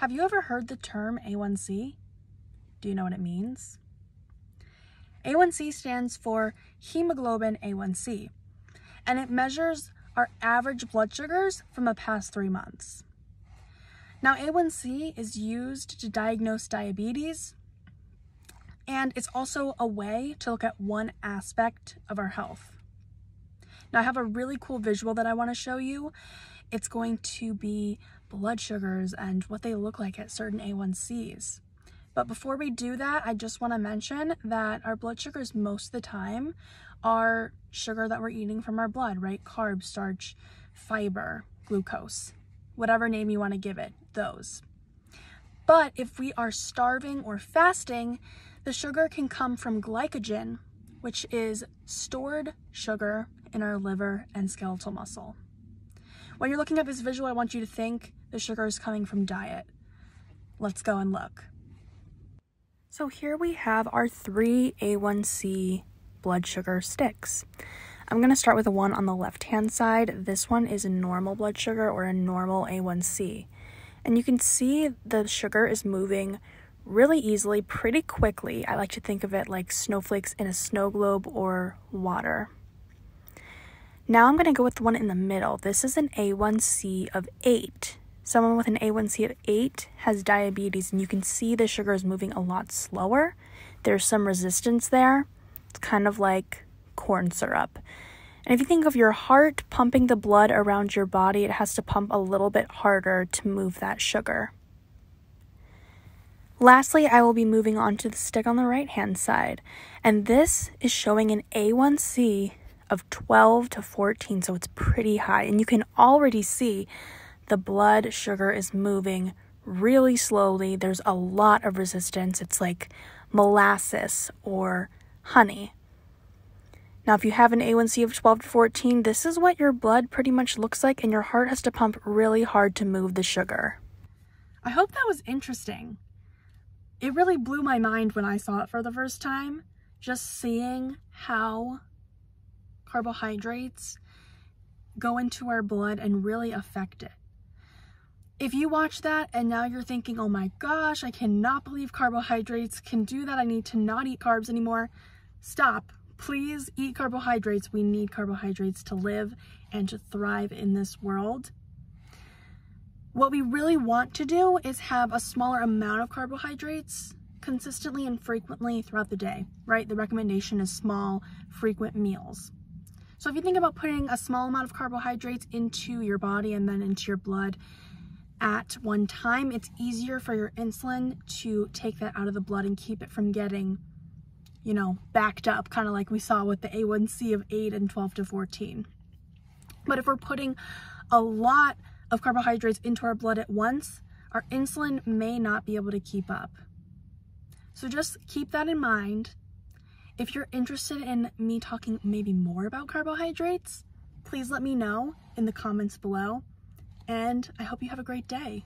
Have you ever heard the term A1C? Do you know what it means? A1C stands for hemoglobin A1C, and it measures our average blood sugars from the past three months. Now, A1C is used to diagnose diabetes, and it's also a way to look at one aspect of our health. Now, I have a really cool visual that I want to show you. It's going to be blood sugars and what they look like at certain A1Cs. But before we do that, I just want to mention that our blood sugars most of the time are sugar that we're eating from our blood, right? Carbs, starch, fiber, glucose, whatever name you want to give it, those. But if we are starving or fasting, the sugar can come from glycogen, which is stored sugar in our liver and skeletal muscle. When you're looking at this visual, I want you to think the sugar is coming from diet. Let's go and look. So here we have our three A1C blood sugar sticks. I'm going to start with the one on the left hand side. This one is a normal blood sugar or a normal A1C. And you can see the sugar is moving really easily, pretty quickly. I like to think of it like snowflakes in a snow globe or water. Now I'm going to go with the one in the middle. This is an A1C of 8. Someone with an A1C of 8 has diabetes, and you can see the sugar is moving a lot slower. There's some resistance there. It's kind of like corn syrup. And if you think of your heart pumping the blood around your body, it has to pump a little bit harder to move that sugar. Lastly, I will be moving on to the stick on the right hand side, and this is showing an A1C of 12 to 14, so it's pretty high. And you can already see the blood sugar is moving really slowly. There's a lot of resistance. It's like molasses or honey. Now, if you have an A1C of 12 to 14, this is what your blood pretty much looks like, and your heart has to pump really hard to move the sugar. I hope that was interesting. It really blew my mind when I saw it for the first time, just seeing how carbohydrates go into our blood and really affect it. If you watch that and now you're thinking, oh my gosh, I cannot believe carbohydrates can do that. I need to not eat carbs anymore. Stop. Please eat carbohydrates. We need carbohydrates to live and to thrive in this world. What we really want to do is have a smaller amount of carbohydrates consistently and frequently throughout the day, right? The recommendation is small, frequent meals. So if you think about putting a small amount of carbohydrates into your body and then into your blood at one time, it's easier for your insulin to take that out of the blood and keep it from getting, you know, backed up, kind of like we saw with the A1C of 8 and 12 to 14. But if we're putting a lot of carbohydrates into our blood at once, our insulin may not be able to keep up. So just keep that in mind if you're interested in me talking maybe more about carbohydrates, please let me know in the comments below. And I hope you have a great day.